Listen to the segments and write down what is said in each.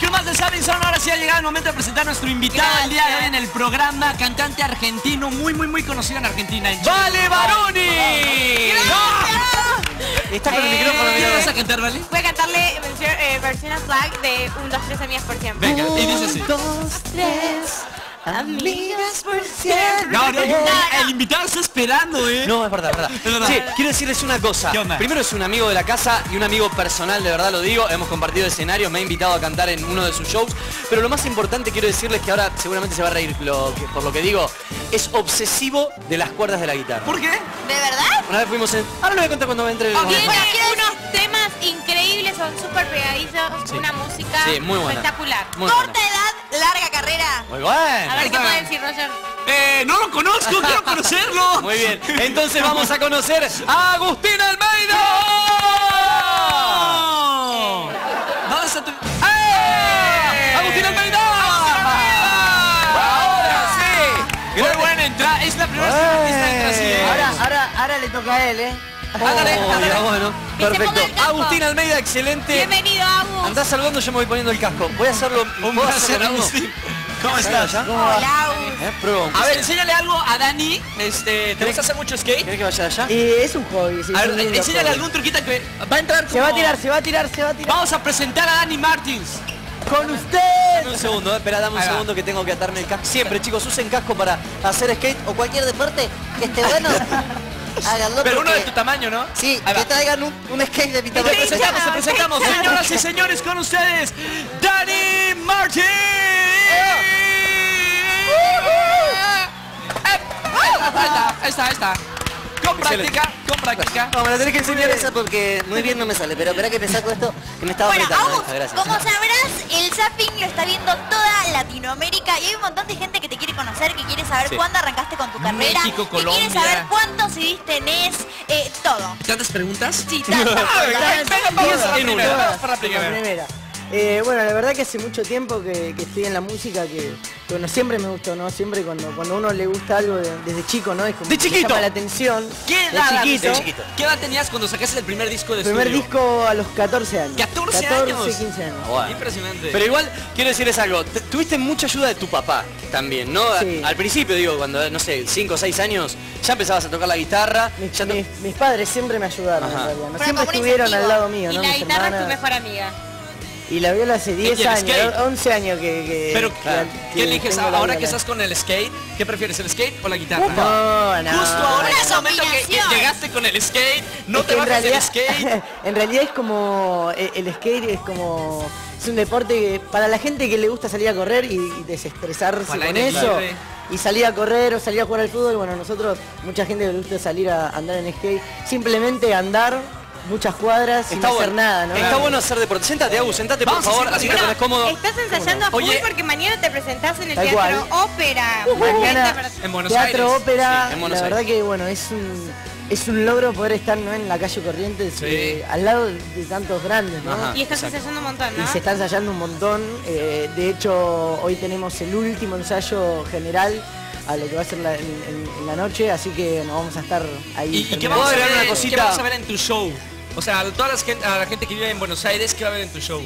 Con más de Sabinson. Ahora sí ha llegado el momento de presentar a nuestro invitado el día de hoy en el programa. Cantante argentino, muy, muy, muy conocido en Argentina. ¡Vale Baroni! Está con el micrófono, ¿Qué mira. vas a cantar, Vale? Voy a cantarle versión, eh, versión a flag de 1, 2, 3 amigas por siempre. Venga, y dice así. dos, tres, amigas por siempre. No, no, el invitado está esperando, ¿eh? No, es verdad, es verdad. Es verdad. Sí, quiero decirles una cosa. ¿Qué onda? Primero es un amigo de la casa y un amigo personal, de verdad lo digo. Hemos compartido escenarios, me ha invitado a cantar en uno de sus shows. Pero lo más importante quiero decirles que ahora seguramente se va a reír lo que- por lo que digo. Es obsesivo de las cuerdas de la guitarra. ¿Por qué? ¿De verdad? Una vez fuimos en... Ahora lo voy a contar cuando entre el Tiene momento. unos temas increíbles, son súper pegadizos, Sí. una música Sí, muy buena. espectacular. Muy buena. edad, larga carrera. Muy A bueno. ver qué puede decir Roger. Eh, no lo conozco, quiero conocerlo. Muy bien. Entonces vamos a conocer a Agustín Almeida. ¡Oh! ¿Dónde está tu...? ¡Eh! ¡Agustín Almeida! Ahora sí. Muy buena entrada. Es la primera vez que así, ¿eh? Ahora, ahora, ahora le toca a él, ¿eh? Ándale, Oh, ándale. bueno, perfecto. Agustín Almeida, excelente. Bienvenido, Agus. Andá saludando, yo me voy poniendo el casco. Voy a hacerlo. Un ¿puedo? Agustín. ¿Cómo ¿Estás allá? Hola, Agus. ¿Eh? A ver, enséñale algo a Dani. Este, ¿Te gusta hacer mucho skate? ¿Querés que vaya allá? Y es un hobby, sí, A ver, lindo enséñale hobby. algún truquito que va a entrar Se va a tirar, se va a tirar, se va a tirar. Vamos a presentar a Dani Martins. Con Dame usted. un segundo, eh, espera, dame un segundo que tengo que atarme el casco. Siempre, chicos, usen casco para hacer skate o cualquier deporte que esté bueno. Háganlo Pero uno de tu tamaño, ¿no? Sí, que traigan un, un skate de mi tamaño. presentamos, presentamos, señoras y señores, con ustedes, Dani Martins. Ahí está, ahí está, ahí está. Con práctica, con práctica. No, me la tenés que enseñar esa porque muy bien no me sale. Pero espera que me saco esto que me estaba Bueno, apretando. Esta, como sabrás, el zapping lo está viendo toda Latinoamérica y hay un montón de gente que te quiere conocer, que quiere saber Sí. cuándo arrancaste con tu carrera, México, que quiere saber cuántos CDs tenés, eh, todo. ¿Tantas preguntas? Sí, tanto. Venga, vamos a la En una. para La primera. Eh, bueno, la verdad que hace mucho tiempo que, que estoy en la música, que, que, bueno, siempre me gustó, ¿no? Siempre cuando, cuando uno le gusta algo de- desde chico, ¿no? Es como De que chiquito. llama la atención. ¿Qué de edad? chiquito. De chiquito. ¿Qué edad tenías cuando sacaste el primer disco de El primer estudio? disco a los 14 años. 14 14, años. 15 años. Impresionante. Pero igual quiero decirles algo, tuviste mucha ayuda de tu papá también, ¿no? Sí. Al principio digo, cuando, no sé, 5 o 6 años, ya empezabas a tocar la guitarra, Mis, ya to- mis- mis padres siempre me ayudaron, Ajá. en realidad. Siempre estuvieron al lado mío, Y ¿no? la Mis guitarra es tu mejor amiga. Y la viola hace 10 el años, skate? 11 años que... que- Pero, que- ¿qué que eliges ahora que estás con el skate? ¿Qué prefieres, el skate o la guitarra? No, no. Justo ahora en ese momento que, que llegaste con el skate, no Es te que en bajas realidad, skate. en realidad es como eh, el skate es como es un deporte que para la gente que le gusta salir a correr y, y desestresarse con eso libre. y salir a correr o salir a jugar al fútbol, bueno, nosotros mucha gente le gusta salir a andar en skate, simplemente andar muchas cuadras sin está hacer bueno. nada, ¿no? Está bueno hacer deporte. Sentate, Agus, sentate por Vamos favor, así te pones cómodo. Estás ensayando a full Oye. porque mañana te presentás en el Tal teatro cual. ópera. Mañana Gente, En Buenos teatro, Aires. ópera, Sí, en Buenos la verdad que bueno, es un es un logro poder estar ¿no? en la calle Corrientes Sí. eh, al lado de, tantos grandes, ¿no? Ajá. Y estás Exacto. ensayando un montón, ¿no? Y se está ensayando un montón. eh, de hecho, hoy tenemos el último ensayo general a lo que va a ser la- en, en- en la noche, así que nos vamos a estar ahí. ¿Y, y qué, vamos a ¿Puedo ver, una qué cosita? vamos a ver en tu show? O sea, a toda la gente, a la gente que vive en Buenos Aires, ¿qué va a ver en tu show?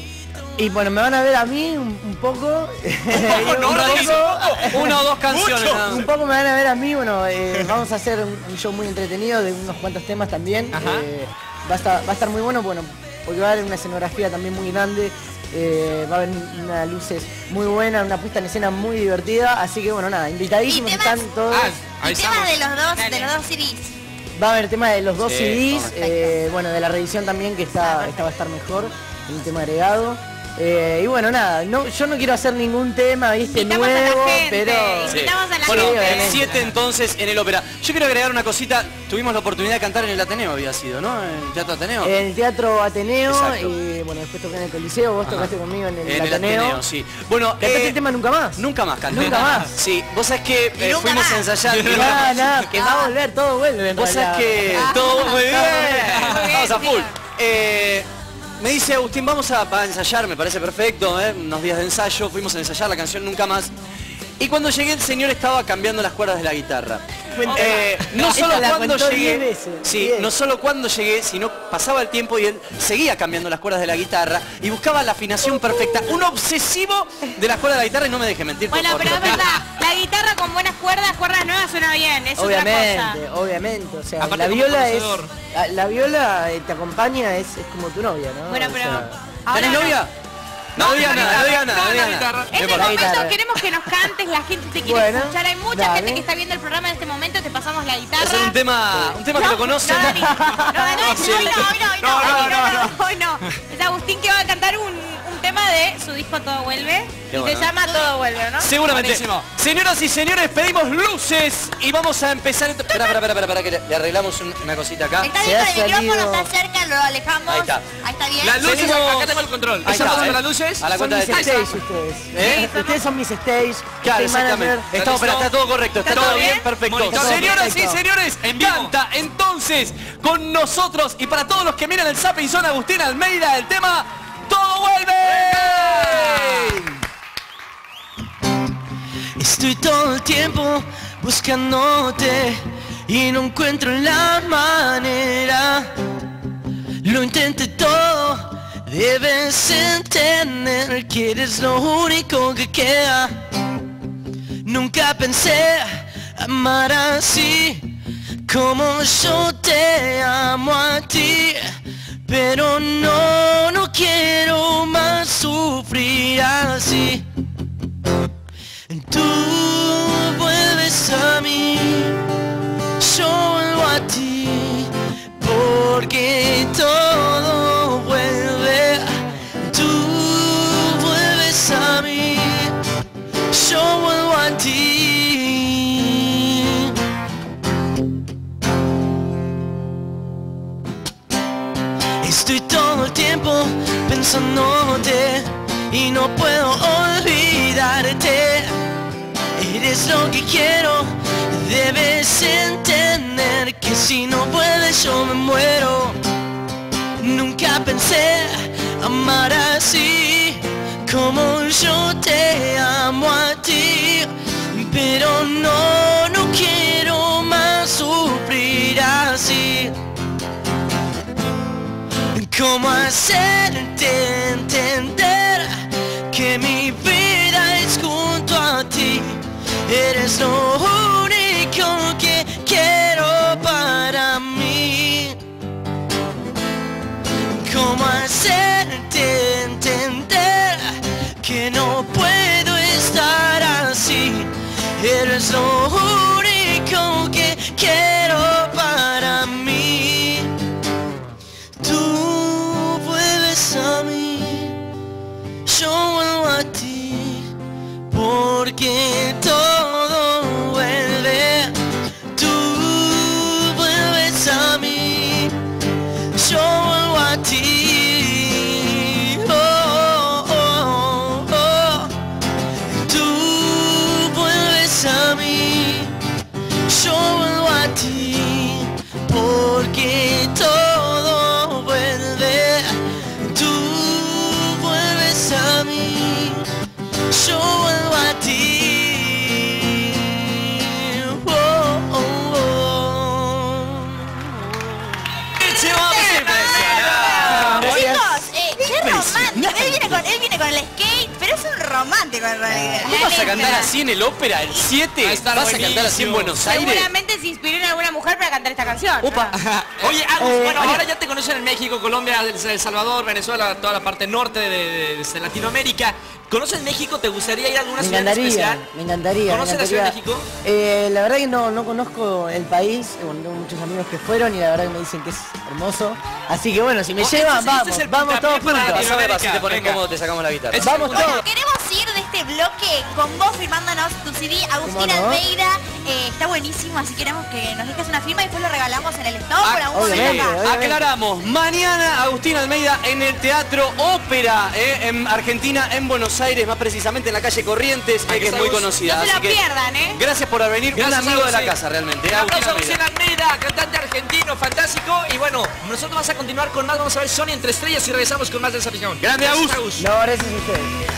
Y bueno, me van a ver a mí un, un poco. un, no poco digas un poco. Una o dos canciones. Mucho. nada más. un poco me van a ver a mí, bueno, eh, vamos a hacer un, un show muy entretenido de unos cuantos temas también. Ajá. eh, va, a estar, va a estar muy bueno, bueno, porque va a haber una escenografía también muy grande. eh, va a haber unas luces muy buenas, una puesta en escena muy divertida, así que bueno, nada, invitadísimos Y temas- están todos. Ah, ahí Y temas de los dos, Dale. de los dos CDs. Va a haber tema de los dos Sí, CDs, eh, bueno, de la revisión también que está, esta va a estar mejor, un tema agregado. Eh, y bueno, nada, no, yo no quiero hacer ningún tema, viste, Invitamos a la nuevo, gente, pero... Sí. Invitamos a la Bueno, gente. el obviamente. 7 entonces en el ópera. Yo quiero agregar una cosita. Tuvimos la oportunidad de cantar en el Ateneo, había sido, ¿no? En el Teatro Ateneo. En el Teatro Ateneo, Exacto. y bueno, después toqué en el Coliseo, vos Ajá. tocaste conmigo en el, en el Ateneo. Ateneo, sí. Bueno, ¿Cantaste eh, el tema Nunca Más? Nunca más canté. Nunca más. Sí, vos sabés que eh, fuimos más. a ensayar. Nada, nada, que va a volver, todo vuelve en Vos sabés que todo muy bien. Muy bien, Vamos a full. Eh, me dice Agustín, vamos a, ensayar, me parece perfecto, ¿eh? unos días de ensayo, fuimos a ensayar la canción Nunca Más. Y cuando llegué el señor estaba cambiando las cuerdas de la guitarra. Cuenta. Eh, no solo la cuando llegué, veces, sí, no solo cuando llegué, sino pasaba el tiempo y él seguía cambiando las cuerdas de la guitarra y buscaba la afinación perfecta. Un obsesivo de las cuerdas de la guitarra y no me deje mentir. por Bueno, favor, pero es verdad, la guitarra con buenas cuerdas, cuerdas nuevas suena bien, es otra Obviamente, cosa. obviamente. O sea, Aparte la viola es. La, la viola eh, te acompaña, es, es como tu novia, ¿no? Bueno, O pero sea, ahora ¿Tenés no. No, nada, no nada, no nada. En este momento queremos que nos cantes, la gente te quiere Bueno, escuchar. Hay mucha dale. gente que está viendo el programa en este momento, te pasamos la guitarra. Es un tema, un tema que lo conocen. No, Dani, no, No, no, hoy no, hoy no, No, no, Dani, no, no, hoy no. De su disco Todo Vuelve. Qué y bueno. se llama Todo Vuelve, ¿no? Seguramente. Buenísimo. Señoras y señores, pedimos luces y vamos a empezar. Espera, espera, espera, espera, que le, le arreglamos un- una cosita acá. Está bien el micrófono, está cerca, lo alejamos. Ahí está. Ahí está bien. Las luces, Seguimos. acá tengo el control. Ahí ¿Está está, pasando ¿eh? las luces? A la son cuenta mis de stage ustedes. ¿Eh? Ustedes son mis stage. Claro, exactamente. Estamos, espera, está todo correcto, está, ¿Está todo bien, perfecto. Monitor. Señoras y señores, En vivo. canta entonces con nosotros y para todos los que miran el Zapping son Agustín Almeida, el tema Todo vuelve. Estoy todo el tiempo buscándote y no encuentro la manera. Lo intenté todo, debes entender que eres lo único que queda. Nunca pensé amar así como yo te amo a ti. Pero no, no quiero más sufrir así. Tú vuelves a mí, yo vuelvo a ti, porque todo vuelve. Tú vuelves a mí, yo vuelvo a ti. Estoy todo el tiempo pensándote y no puedo Eres lo que quiero, debes entender que si no puedes yo me muero. Nunca pensé amar así como yo te amo a ti, pero no, no quiero más sufrir así. ¿Cómo hacerte entender Eres lo único que quiero para mí. ¿Cómo hacerte entender que no puedo estar así? Eres lo único que quiero para mí. Tú vuelves a mí, yo vuelvo a ti, porque todo viene con el skate, pero es un romántico en realidad. ¿Cómo vas a cantar así en el ópera el 7? Va a ¿Vas a cantar así en. Buenos Aires? Se inspiró en alguna mujer para cantar esta canción. Opa. Oye, Agus, Eh, bueno, ahora ya te conocen en México, Colombia, El Salvador, Venezuela, toda la parte norte de, de- de Latinoamérica. ¿Conoces México? ¿Te gustaría ir a alguna Me ciudad en encantaría, especial? me encantaría. me ¿Conoces la Ciudad de. México? Eh, la verdad que no, no conozco el país, eh, bueno, tengo muchos amigos que fueron y la verdad que me dicen que es hermoso. Así que bueno, si me Oh, llevan, este es- este vamos, es el vamos todos juntos. Si te pones cómodo te sacamos la guitarra. Es- Vamos todos. Queremos este bloque con vos firmándonos tu CD, Agustín. Almeida. Eh, está buenísimo, así queremos que nos dejes una firma y después lo regalamos en el stop Ah, por algún momento acá. obviamente. Aclaramos, mañana Agustín Almeida en el Teatro Ópera eh, en Argentina, en Buenos Aires, más precisamente en la calle Corrientes, eh, que es muy conocida. No se Así que pierdan, ¿eh? Gracias por venir, Gracias, un amigo de la casa realmente. Un Agustín aplauso a Almeida. Agustín Almeida, cantante argentino, fantástico. Y bueno, nosotros vamos a continuar con más. Vamos a ver Sony entre estrellas y regresamos con más de esa visión. Grande. Agus. No, gracias a ustedes.